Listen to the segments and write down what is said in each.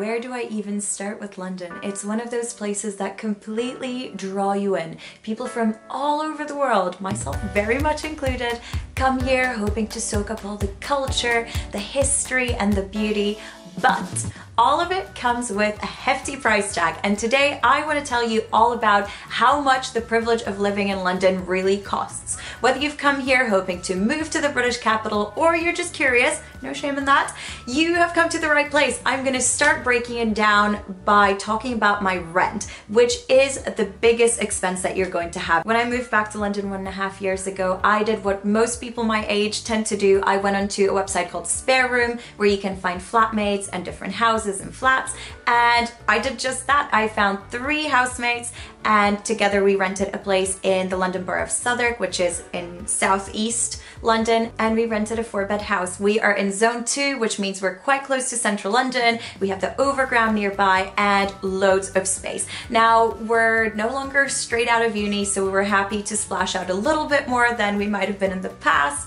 where do I even start with London? It's one of those places that completely draw you in. People from all over the world, myself very much included, come here hoping to soak up all the culture, the history, and the beauty but all of it comes with a hefty price tag and today I want to tell you all about how much the privilege of living in London really costs. Whether you've come here hoping to move to the British capital or you're just curious, no shame in that, you have come to the right place. I'm going to start breaking it down by talking about my rent, which is the biggest expense that you're going to have. When I moved back to London one and a half years ago, I did what most people my age tend to do. I went onto a website called Spare Room where you can find flatmates and different houses and flats. And I did just that. I found three housemates and together we rented a place in the London Borough of Southwark, which is in southeast London, and we rented a four bed house. We are in zone two, which means we're quite close to central London. We have the overground nearby and loads of space. Now we're no longer straight out of uni, so we were happy to splash out a little bit more than we might have been in the past.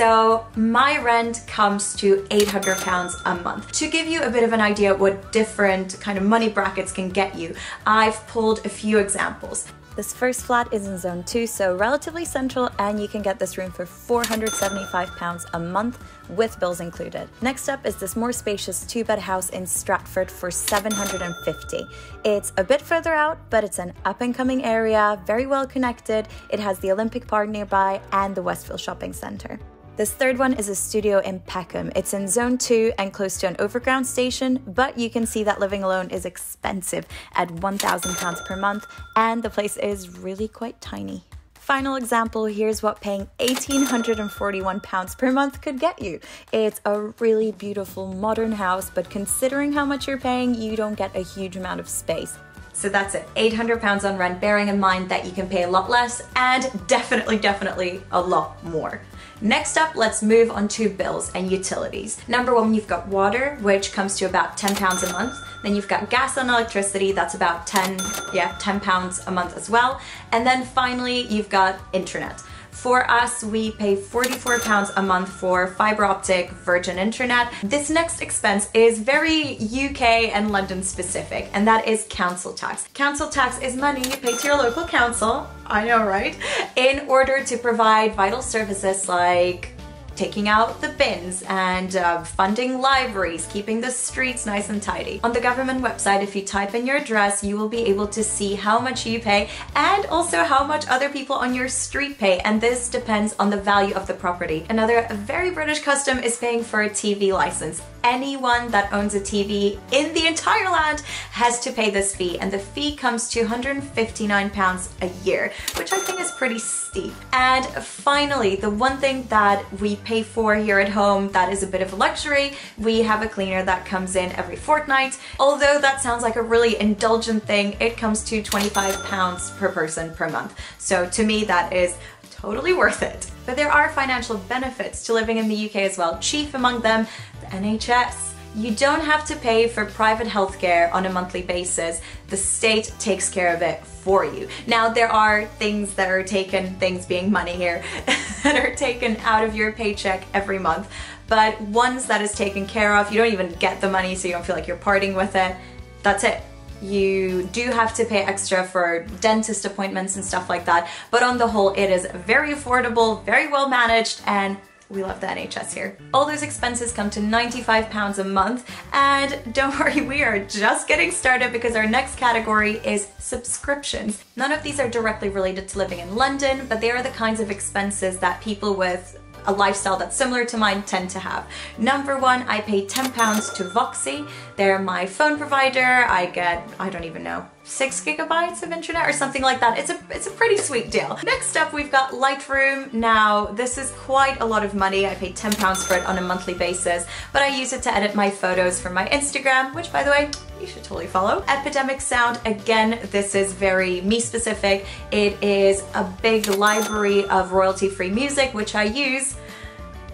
So my rent comes to 800 pounds a month. To give you a bit of an idea what different kind of money brackets can get you, I've pulled a few examples. This first flat is in zone 2, so relatively central, and you can get this room for £475 a month with bills included. Next up is this more spacious two bed house in Stratford for 750. It's a bit further out, but it's an up and coming area, very well connected. It has the Olympic Park nearby and the Westfield Shopping Centre. This third one is a studio in Peckham. It's in zone 2 and close to an overground station, but you can see that living alone is expensive at £1,000 per month, and the place is really quite tiny. Final example, here's what paying £1,841 per month could get you. It's a really beautiful modern house, but considering how much you're paying, you don't get a huge amount of space. So that's it, 800 pounds on rent, bearing in mind that you can pay a lot less and definitely, definitely a lot more. Next up, let's move on to bills and utilities. Number one, you've got water, which comes to about 10 pounds a month. Then you've got gas and electricity, that's about 10, yeah, 10 pounds a month as well. And then finally, you've got internet. For us, we pay £44 a month for fibre optic Virgin Internet. This next expense is very UK and London specific, and that is council tax. Council tax is money you pay to your local council, I know, right? In order to provide vital services like taking out the bins and uh, funding libraries, keeping the streets nice and tidy. On the government website, if you type in your address, you will be able to see how much you pay and also how much other people on your street pay. And this depends on the value of the property. Another very British custom is paying for a TV license. Anyone that owns a TV in the entire land has to pay this fee and the fee comes to 159 pounds a year, which I think is pretty steep. And finally, the one thing that we pay for here at home that is a bit of a luxury. We have a cleaner that comes in every fortnight. Although that sounds like a really indulgent thing, it comes to 25 pounds per person per month. So to me that is totally worth it. But there are financial benefits to living in the UK as well. Chief among them, the NHS. You don't have to pay for private healthcare on a monthly basis. The state takes care of it for you. Now there are things that are taken, things being money here, that are taken out of your paycheck every month, but once that is taken care of, you don't even get the money so you don't feel like you're parting with it. That's it. You do have to pay extra for dentist appointments and stuff like that, but on the whole it is very affordable, very well managed, and we love the NHS here. All those expenses come to £95 a month and don't worry, we are just getting started because our next category is subscriptions. None of these are directly related to living in London, but they are the kinds of expenses that people with a lifestyle that's similar to mine tend to have. Number one, I pay 10 pounds to VOXI. They're my phone provider. I get, I don't even know, six gigabytes of internet or something like that. It's a, it's a pretty sweet deal. Next up, we've got Lightroom. Now, this is quite a lot of money. I pay 10 pounds for it on a monthly basis, but I use it to edit my photos for my Instagram, which by the way, you should totally follow. Epidemic Sound, again, this is very me specific. It is a big library of royalty-free music, which I use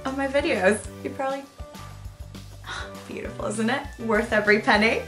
on my videos. You probably Beautiful, isn't it? Worth every penny.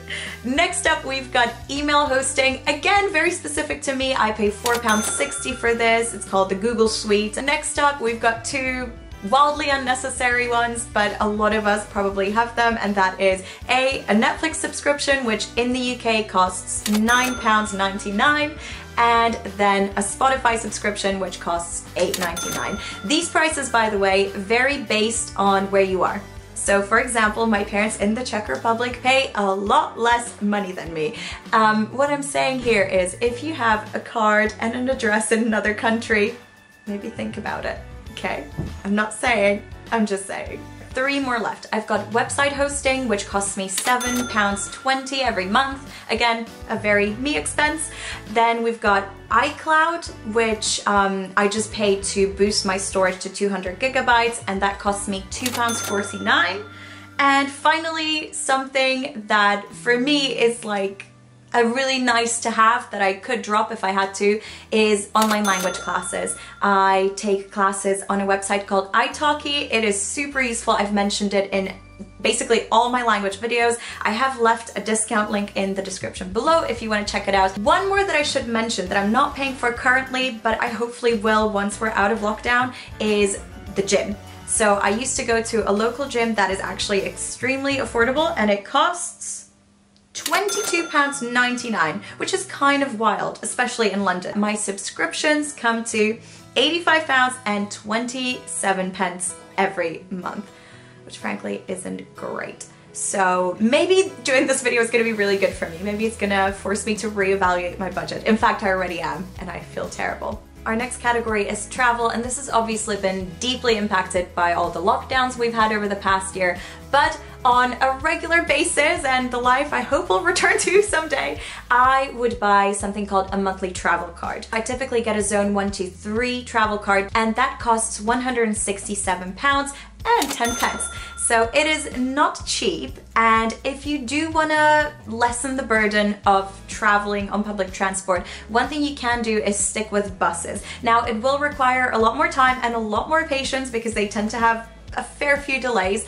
Next up, we've got email hosting. Again, very specific to me. I pay £4.60 for this. It's called the Google Suite. Next up, we've got two wildly unnecessary ones, but a lot of us probably have them, and that is A, a Netflix subscription, which in the UK costs £9.99, and then a Spotify subscription, which costs $8.99. These prices, by the way, vary based on where you are. So for example, my parents in the Czech Republic pay a lot less money than me. Um, what I'm saying here is if you have a card and an address in another country, maybe think about it, okay? I'm not saying, I'm just saying three more left. I've got website hosting, which costs me £7.20 every month. Again, a very me expense. Then we've got iCloud, which um, I just pay to boost my storage to 200 gigabytes, and that costs me £2.49. And finally, something that for me is like a really nice to have that I could drop if I had to is online language classes. I take classes on a website called italki. It is super useful. I've mentioned it in basically all my language videos. I have left a discount link in the description below if you want to check it out. One more that I should mention that I'm not paying for currently, but I hopefully will once we're out of lockdown is the gym. So I used to go to a local gym that is actually extremely affordable and it costs £22.99, which is kind of wild, especially in London. My subscriptions come to £85 and 27 pence every month, which frankly isn't great. So maybe doing this video is gonna be really good for me. Maybe it's gonna force me to reevaluate my budget. In fact, I already am, and I feel terrible. Our next category is travel, and this has obviously been deeply impacted by all the lockdowns we've had over the past year, but on a regular basis and the life I hope will return to someday, I would buy something called a monthly travel card. I typically get a zone 123 travel card and that costs 167 pounds and 10 pence. So it is not cheap and if you do want to lessen the burden of traveling on public transport, one thing you can do is stick with buses. Now it will require a lot more time and a lot more patience because they tend to have a fair few delays,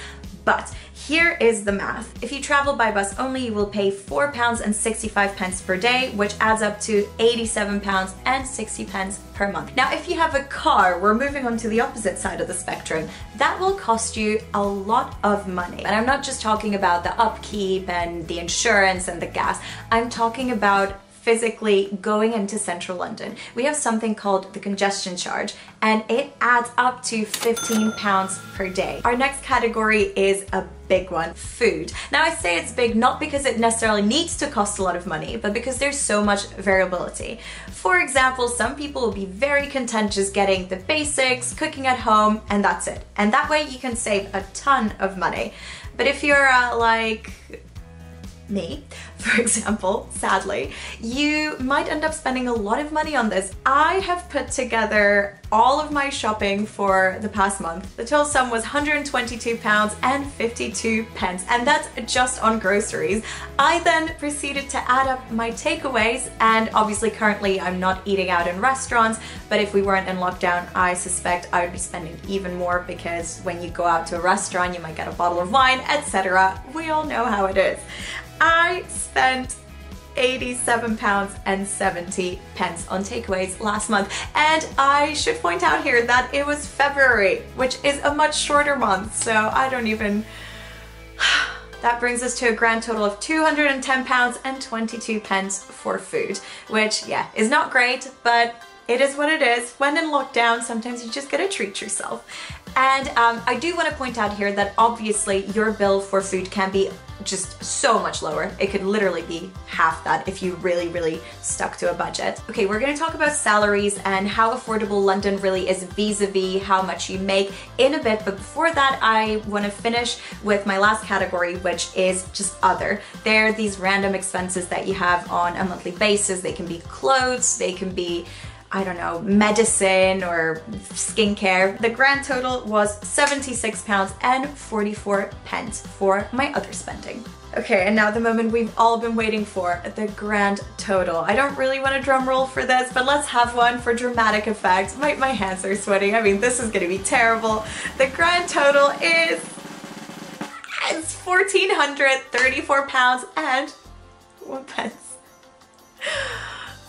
but here is the math. If you travel by bus only, you will pay £4 and 65 pence per day, which adds up to 87 pounds and 60 pence per month. Now, if you have a car, we're moving on to the opposite side of the spectrum, that will cost you a lot of money. And I'm not just talking about the upkeep and the insurance and the gas. I'm talking about physically going into central London. We have something called the congestion charge and it adds up to 15 pounds per day. Our next category is a big one, food. Now I say it's big not because it necessarily needs to cost a lot of money, but because there's so much variability. For example, some people will be very content just getting the basics, cooking at home, and that's it. And that way you can save a ton of money. But if you're uh, like me, for example, sadly, you might end up spending a lot of money on this. I have put together all of my shopping for the past month. The total sum was 122 pounds and 52 pence, and that's just on groceries. I then proceeded to add up my takeaways, and obviously currently I'm not eating out in restaurants, but if we weren't in lockdown, I suspect I would be spending even more because when you go out to a restaurant, you might get a bottle of wine, etc. We all know how it is. I spent 87 pounds and 70 pence on takeaways last month and I should point out here that it was February which is a much shorter month so I don't even that brings us to a grand total of 210 pounds and 22 pence for food which yeah is not great but it is what it is. When in lockdown, sometimes you just gotta treat yourself. And um, I do want to point out here that obviously your bill for food can be just so much lower. It could literally be half that if you really, really stuck to a budget. Okay, we're gonna talk about salaries and how affordable London really is vis-a-vis -vis how much you make in a bit, but before that, I wanna finish with my last category, which is just other. They're these random expenses that you have on a monthly basis. They can be clothes, they can be I don't know, medicine or skincare. The grand total was 76 pounds and 44 pence for my other spending. Okay, and now the moment we've all been waiting for, the grand total. I don't really want a drum roll for this, but let's have one for dramatic effect. My, my hands are sweating. I mean, this is gonna be terrible. The grand total is, is 1,434 pounds and one pence.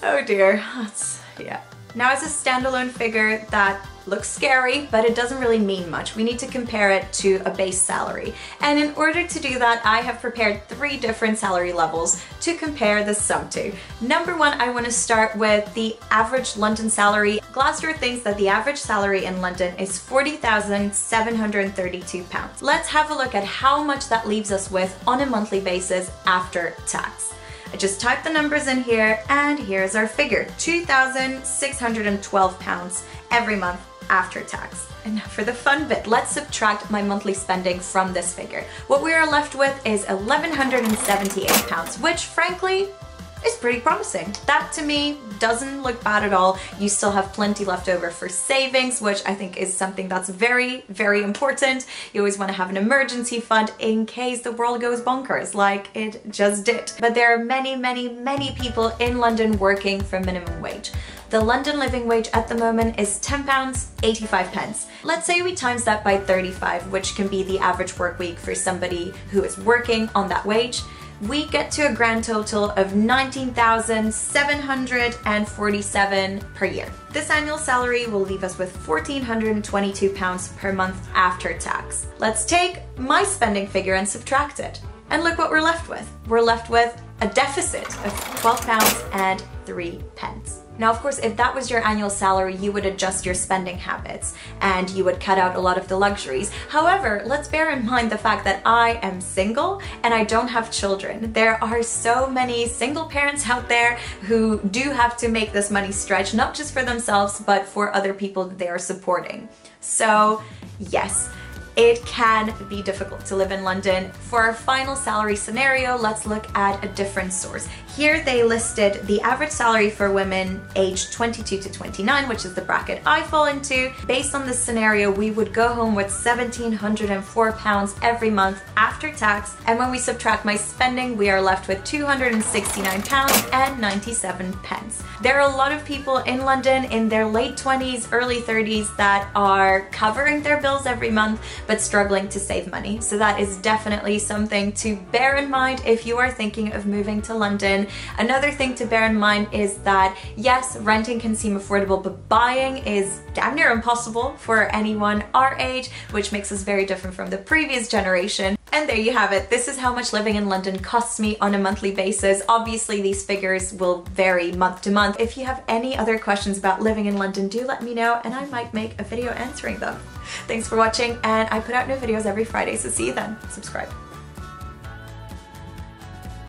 Oh dear, that's, yeah. Now as a standalone figure, that looks scary, but it doesn't really mean much. We need to compare it to a base salary. And in order to do that, I have prepared three different salary levels to compare the sum to. Number one, I want to start with the average London salary. Glassdoor thinks that the average salary in London is £40,732. Let's have a look at how much that leaves us with on a monthly basis after tax. I just typed the numbers in here and here's our figure, £2,612 every month after tax. And now for the fun bit, let's subtract my monthly spending from this figure. What we are left with is £1,178, which frankly is pretty promising. That to me doesn't look bad at all. You still have plenty left over for savings, which I think is something that's very, very important. You always want to have an emergency fund in case the world goes bonkers like it just did. But there are many, many, many people in London working for minimum wage. The London living wage at the moment is £10.85 pence. Let's say we times that by 35, which can be the average work week for somebody who is working on that wage we get to a grand total of 19,747 per year. This annual salary will leave us with 1,422 pounds per month after tax. Let's take my spending figure and subtract it. And look what we're left with. We're left with a deficit of 12 pounds and 3 pence. Now, of course, if that was your annual salary, you would adjust your spending habits and you would cut out a lot of the luxuries. However, let's bear in mind the fact that I am single and I don't have children. There are so many single parents out there who do have to make this money stretch, not just for themselves, but for other people that they are supporting. So, yes it can be difficult to live in London. For our final salary scenario, let's look at a different source. Here they listed the average salary for women aged 22 to 29, which is the bracket I fall into. Based on this scenario, we would go home with 1704 pounds every month after tax. And when we subtract my spending, we are left with 269 pounds and 97 pence. There are a lot of people in London in their late 20s, early 30s that are covering their bills every month, but struggling to save money. So that is definitely something to bear in mind if you are thinking of moving to London Another thing to bear in mind is that yes, renting can seem affordable, but buying is damn near impossible for anyone our age, which makes us very different from the previous generation. And there you have it. This is how much living in London costs me on a monthly basis. Obviously, these figures will vary month to month. If you have any other questions about living in London, do let me know and I might make a video answering them. Thanks for watching and I put out new videos every Friday, so see you then. Subscribe.